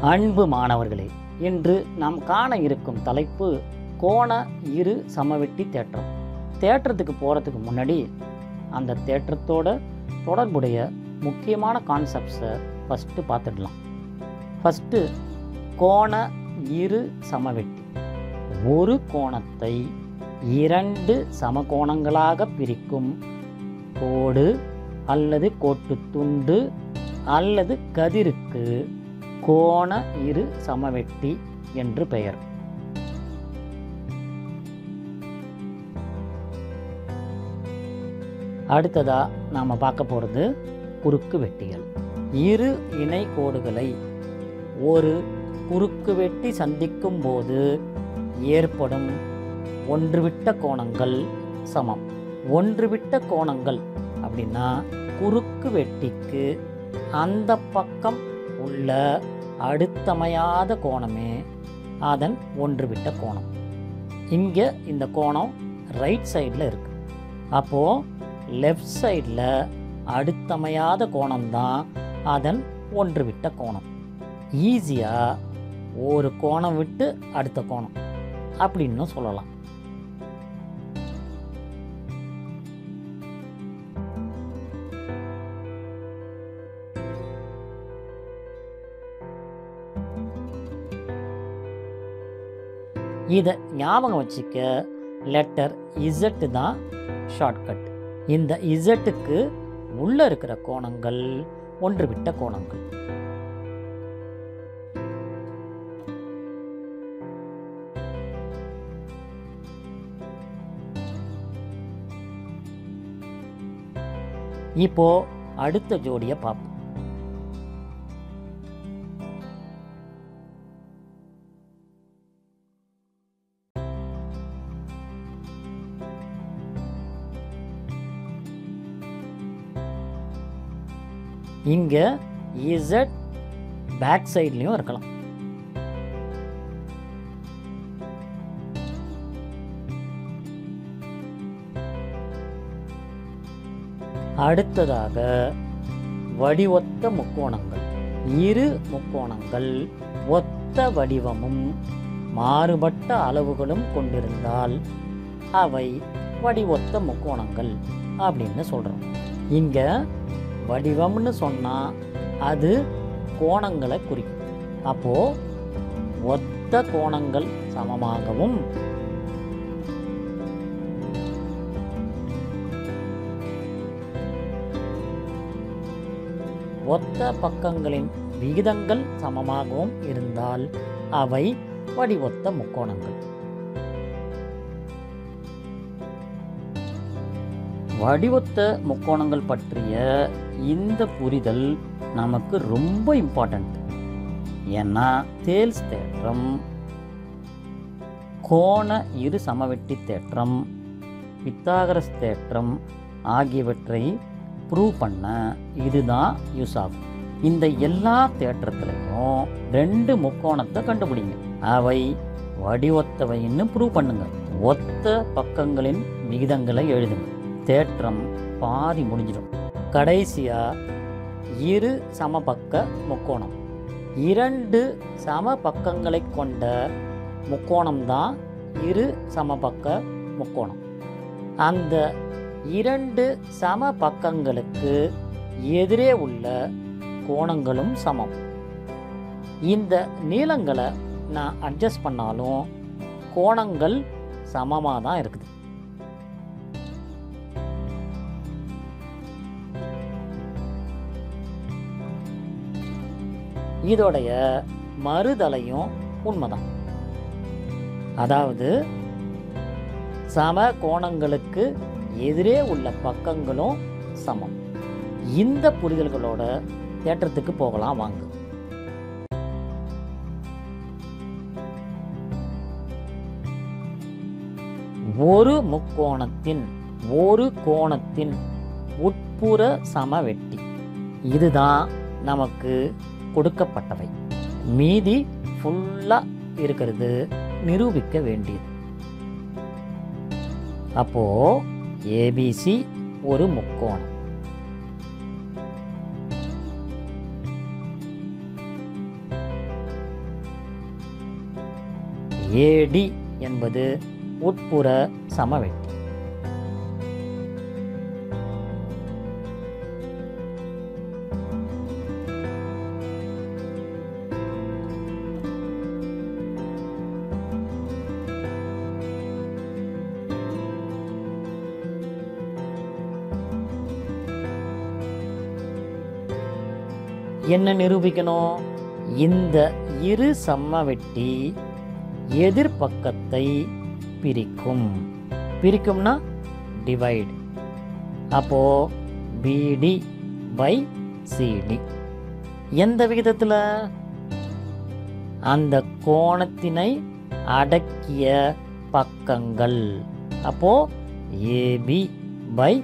அன்பு மாணவர்களே இன்று நாம் காண இருக்கும் தலைப்பு கோண இரு சமவெட்டி தேற்றம். தேற்றத்துக்கு போகிறதுக்கு முன்னாடி அந்த தேற்றத்தோட தொடர்புடைய முக்கியமான கான்செப்ட்ஸை ஃபஸ்ட்டு பார்த்துடலாம். ஃபஸ்ட்டு கோண இரு சமவெட்டி. ஒரு கோணத்தை இரண்டு சமகோணங்களாக பிரிக்கும். கோடு அல்லது கோட்டு துண்டு அல்லது கதிருக்கு கோண இரு சமவெட்டி என்று பெயர். அடுத்ததா நாம் பார்க்க போகிறது குறுக்கு வெட்டிகள் இரு இணை கோடுகளை ஒரு குறுக்கு வெட்டி சந்திக்கும் போது ஏற்படும் ஒன்றுவிட்ட கோணங்கள் சமம். ஒன்றுவிட்ட கோணங்கள் அப்படின்னா குறுக்கு வெட்டிக்கு அந்த பக்கம் உள்ள அடுத்தமையாத கோணமே அதன் ஒன்றுவிட்ட கோணம். இங்கே இந்த கோணம் ரைட் சைடில் இருக்கு. அப்போது லெஃப்ட் சைடில் அடுத்தமையாத கோணம்தான் அதன் ஒன்றுவிட்ட கோணம். ஈஸியாக ஒரு கோணம் விட்டு அடுத்த கோணம் அப்படின்னு சொல்லலாம். இதை ஞாபகம் வச்சுக்க லெட்டர் இசட்டு தான் ஷார்ட்கட் இந்த இசட்டுக்கு உள்ளே இருக்கிற கோணங்கள் ஒன்று விட்ட கோணங்கள். இப்போ அடுத்த ஜோடியை பார்ப்போம் இங்கே இசட் பேக் சைட்லேயும் இருக்கலாம். அடுத்ததாக வடிவொத்த முக்கோணங்கள். இரு முக்கோணங்கள் ஒத்த வடிவமும் மாறுபட்ட அளவுகளும் கொண்டிருந்தால் அவை வடிவொத்த முக்கோணங்கள் அப்படின்னு சொல்கிறோம் இங்கே வடிவம்னு சொன்னால் அது கோணங்களை குறிக்கும். அப்போது ஒத்த கோணங்கள் சமமாகவும் ஒத்த பக்கங்களின் விகிதங்கள் சமமாகவும் இருந்தால் அவை வடிவொத்த முக்கோணங்கள். வடிவத்த முக்கோணங்கள் பற்றிய இந்த புரிதல் நமக்கு ரொம்ப இம்பார்ட்டண்ட் ஏன்னா தேல்ஸ் தேற்றம் கோண இரு சமவெட்டி தேற்றம் பித்தாகரஸ் தேற்றம் ஆகியவற்றை ப்ரூவ் பண்ண இதுதான் யூஸ் ஆகும். இந்த எல்லா தேற்றத்துலையும் ரெண்டு முக்கோணத்தை கண்டுபிடிங்க. அவை வடிவொத்தவைன்னு ப்ரூவ் பண்ணுங்க. ஒத்த பக்கங்களின் விகிதங்களை எழுதுங்க. தேற்றம் பாதி முடிஞ்சிடும். கடைசியாக இரு சமபக்க முக்கோணம். இரண்டு சம பக்கங்களை கொண்ட முக்கோணம்தான் இரு சமபக்க முக்கோணம். அந்த இரண்டு சம பக்கங்களுக்கு எதிரே உள்ள கோணங்களும் சமம். இந்த நீளங்களை நான் அட்ஜஸ்ட் பண்ணாலும் கோணங்கள் சமமாக தான் இருக்குது. இதோடைய மறுதலையும் உண்மைதான். அதாவது சம கோணங்களுக்கு எதிரே உள்ள பக்கங்களும் சமம். இந்த புரிதல்களோட தேட்டத்துக்கு போகலாம் வாங்க. ஒரு முக்கோணத்தின் ஒரு கோணத்தின் உட்புற சமவெட்டி. இதுதான் நமக்கு கொடுக்கப்பட்டவை. மீதி ஃபுல்லாக இருக்கிறது நிரூபிக்க வேண்டியது. அப்போ ஏபிசி ஒரு முக்கோணம். ஏடி என்பது உட்புற சமவெட்டி. என்ன நிரூபிக்கணும்? இந்த இரு சமவெட்டி எதிர்பக்கத்தை பிரிக்கும். பிரிக்கும்னா டிவைட் அப்போ பிடி பை சிடி எந்த விகிதத்தில்? அந்த கோணத்தினை அடக்கிய பக்கங்கள். அப்போ ஏபி பை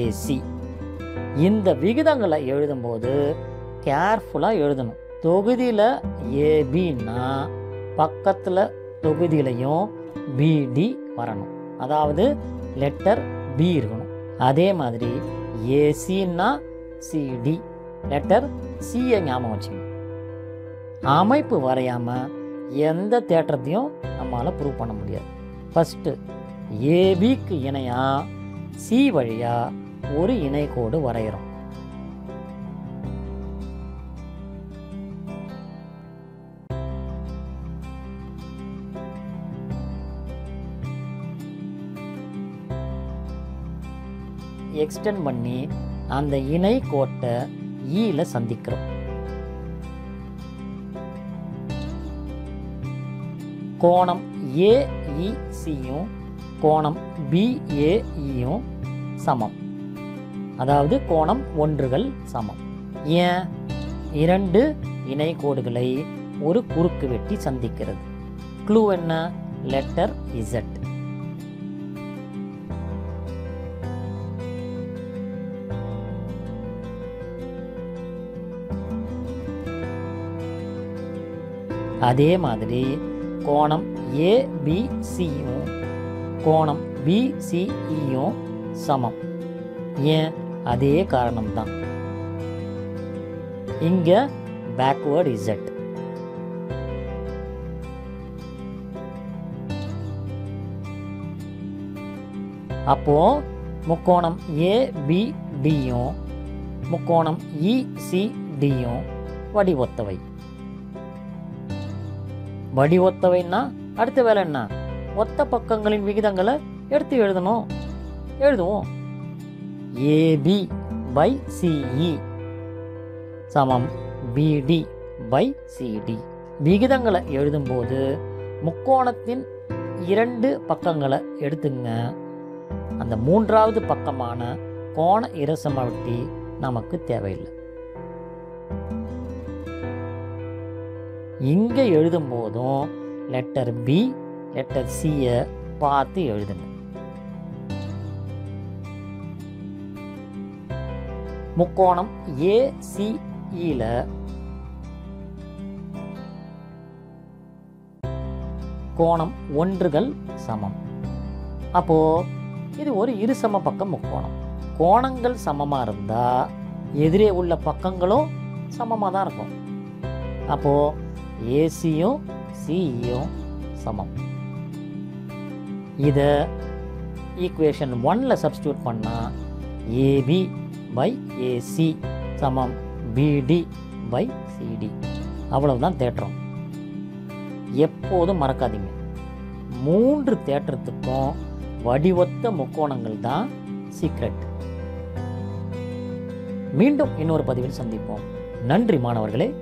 ஏசி இந்த விகிதங்களை எழுதும்போது கேர்ஃபுல்லாக எழுதணும். தொகுதியில் ஏபின்னா பக்கத்தில் தொகுதியிலையும் பிடி வரணும். அதாவது லெட்டர் பி இருக்கணும். அதே மாதிரி ஏசின்னா சிடி லெட்டர் சியை ஞாபகம் வச்சுக்கணும். அமைப்பு வரையாமல் எந்த தேட்டத்தையும் நம்மளால் ப்ரூவ் பண்ண முடியாது. ஃபஸ்ட்டு ஏபிக்கு இணையாக சி வழியாக ஒரு இணைக்கோடு வரைகிறோம் எக்ஸ்டெண்ட் பண்ணி அந்த இணை கோட்டை ஈல சந்திக்கிறோம். கோணம் ஏஇசியும் கோணம் பிஏஇயும் சமம். அதாவது கோணம் ஒன்றுகள் சமம். ஏன்? இரண்டு இணை கோடுகளை ஒரு குறுக்கு வெட்டி சந்திக்கிறது. க்ளூ என்ன? லெட்டர் இசட் அதே மாதிரி கோணம் ஏபிசியும் கோணம் பிசிஇயும் e சமம். ஏன்? அதே காரணம்தான். இங்க பேக்வேர்ட் இசட் அப்போ முக்கோணம் ஏபிடியும் முக்கோணம் e, இசிடியும் வடிவொத்தவை. வடி ஒத்தவைன்னா அடுத்த வேலை என்ன? ஒத்த பக்கங்களின் விகிதங்களை எடுத்து எழுதணும். எழுதுவோம். ஏபி பை சிஇ சமம். பிடி பை சிடி விகிதங்களை எழுதும்போது முக்கோணத்தின் இரண்டு பக்கங்களை எடுத்துங்க. அந்த மூன்றாவது பக்கமான கோண இரசமவட்டி நமக்கு தேவையில்லை. இங்கே எழுதும் போதும் லெட்டர் பி லெட்டர் சியை பார்த்து எழுதுங்க. முக்கோணம் ஏசிஇல கோணம் ஒன்றுகள் சமம். அப்போ இது ஒரு இருசம பக்கம் முக்கோணம். கோணங்கள் சமமாக இருந்தால் எதிரே உள்ள பக்கங்களும் சமமாக தான் இருக்கும். அப்போது ஏசியும் சிஇயும் சமம். இதை ஈக்குவேஷன் ஒன்ல சப்ஸ்டியூட் பண்ணால் ஏபி பை ஏசி சமம். பிடி பை சிடி அவ்வளவுதான் தேற்றம். எப்போதும் மறக்காதீங்க. மூன்று தேற்றத்துக்கும் வடிவத்த முக்கோணங்கள் தான் சீக்ரெட் மீண்டும் இன்னொரு பதிவில் சந்திப்போம். நன்றி மாணவர்களே.